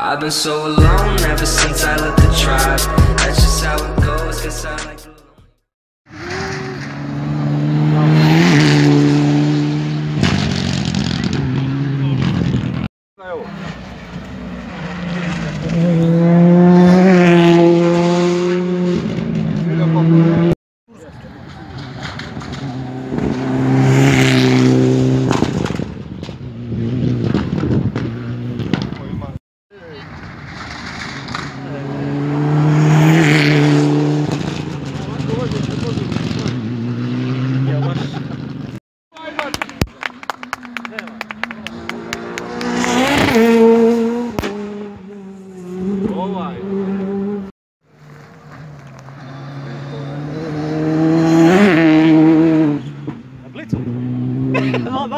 I've been so alone ever since I left the tribe. That's just how it goes, cause I like to. Vraiment,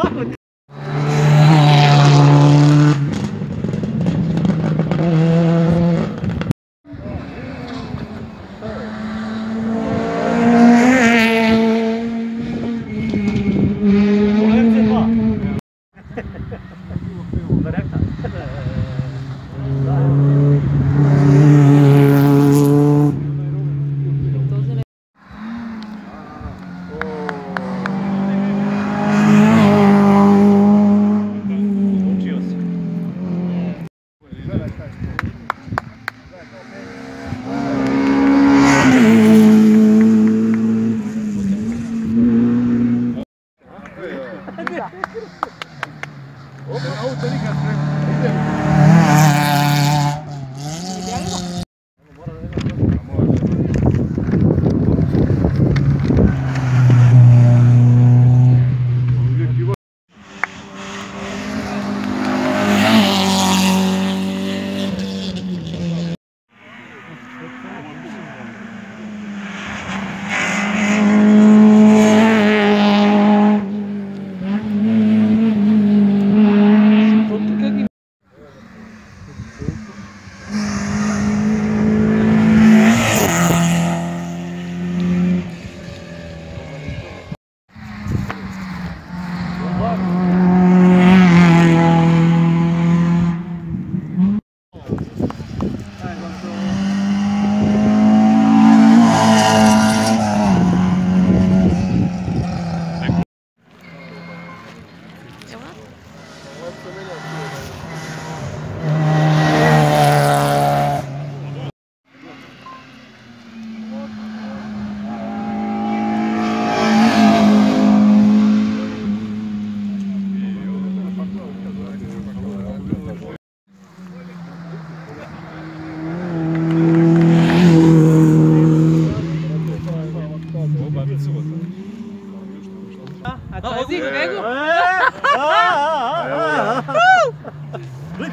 minute.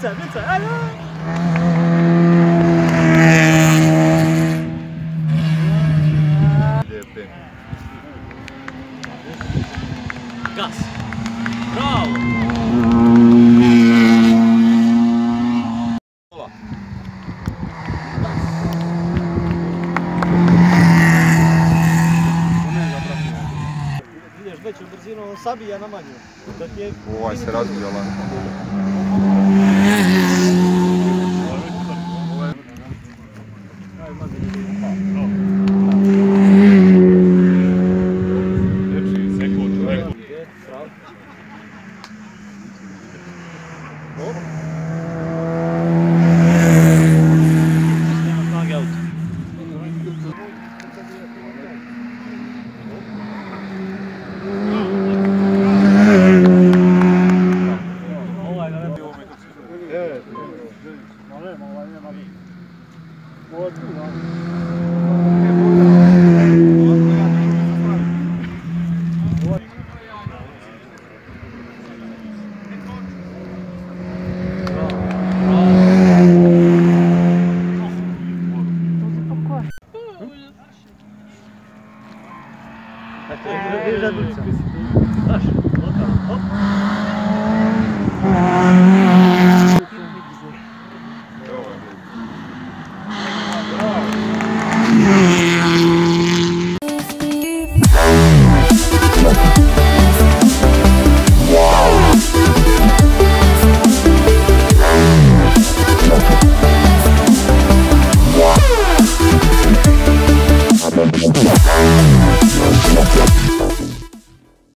Blitzaj, blitzaj, ajde! Gas! Bravo! Ideš veću brzinu, on sabija na manju. Da ti je... Ovaj se razvija Nema Mm-hmm.